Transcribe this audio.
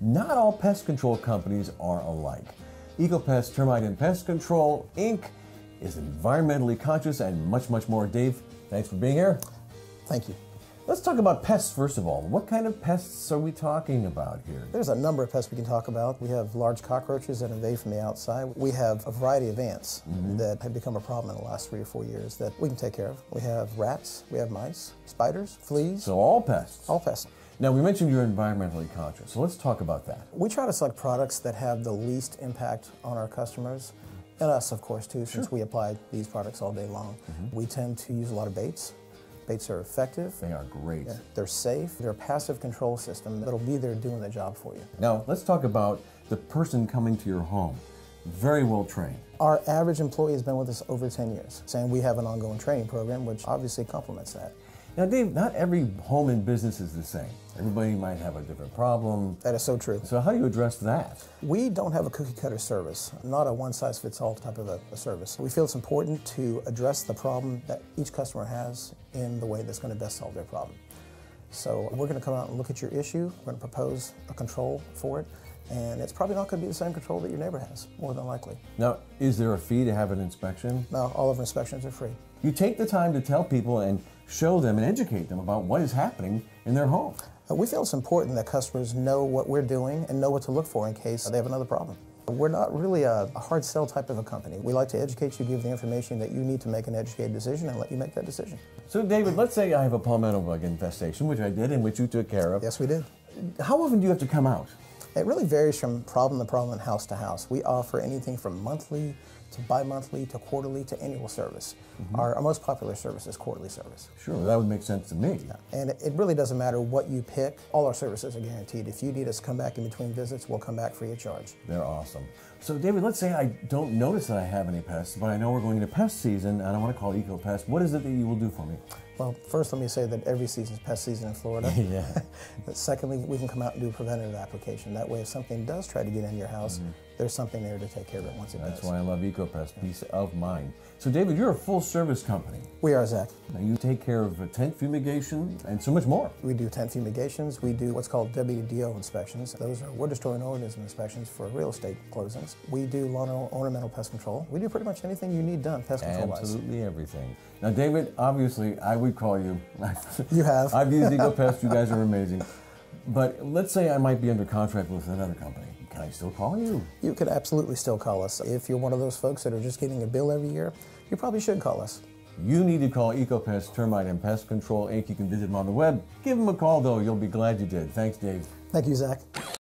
not all pest control companies are alike. EcoPest Termite and Pest Control Inc. is environmentally conscious and much, much more. Dave, thanks for being here. Thank you. Let's talk about pests first of all. What kind of pests are we talking about here? There's a number of pests we can talk about. We have large cockroaches that invade from the outside. We have a variety of ants Mm-hmm. that have become a problem in the last three or four years that we can take care of. We have rats, we have mice, spiders, fleas, So, all pests. all pests. Now, we mentioned you're environmentally conscious, so let's talk about that. We try to select products that have the least impact on our customers and us, of course, too, since we apply these products all day long. Mm-hmm. We tend to use a lot of baits. Baits are effective. They are great. They're safe. They're a passive control system that'll be there doing the job for you. Now, let's talk about the person coming to your home. Very well trained. Our average employee has been with us over 10 years, and we have an ongoing training program which obviously complements that. Now, Dave, not every home and business is the same. Everybody might have a different problem. That is so true. So, how do you address that? We don't have a cookie cutter service, not a one size fits all type of a, a service. We feel it's important to address the problem that each customer has in the way that's going to best solve their problem. So we're going to come out and look at your issue. We're going to propose a control for it, and it's probably not going to be the same control that your neighbor has, more than likely. Now, is there a fee to have an inspection? No, all of our inspections are free. You take the time to tell people and show them and educate them about what is happening in their home. Uh, We feel it's important that customers know what we're doing and know what to look for in case they have another problem. We're not really a, a hard sell type of a company. We like to educate you, give the information that you need to make an educated decision, and let you make that decision. So, David, let's say I have a palmetto bug infestation, which I did and which you took care of. Yes, we did. How often do you have to come out? It really varies from problem to problem and house to house. We offer anything from monthly to bi-monthly to quarterly to annual service. Mm-hmm. Our, our most popular service is quarterly service. Sure, that would make sense to me. And it, really doesn't matter what you pick. All our services are guaranteed. If you need us to come back in between visits, we'll come back free of charge. They're awesome. So, David, let's say I don't notice that I have any pests, but I know we're going into pest season and I want to call EcoPest. What is it that you will do for me? Well, first let me say that every season is pest season in Florida. Yeah. Secondly, we can come out and do a preventative application. That way, if something does try to get in your house, mm-hmm. There's something there to take care of it once it That's does. why I love EcoPest, peace of mind. So, David, you're a full service company. We are, Zach. Now, you take care of uh, tent fumigation and so much more. We do tent fumigations. We do what's called WDO inspections. Those are wood destroying organism inspections for real estate closings. We do lawn ornamental pest control. We do pretty much anything you need done pest control wise. Absolutely everything. Now, David, obviously, I would call you. You have. I've used EcoPest. You guys are amazing. But let's say I might be under contract with another company. Can I still call you? You could absolutely still call us. If you're one of those folks that are just getting a bill every year, you probably should call us. You need to call EcoPest Termite and Pest Control Inc. You can visit them on the web. Give them a call, though. You'll be glad you did. Thanks, Dave. Thank you, Zach.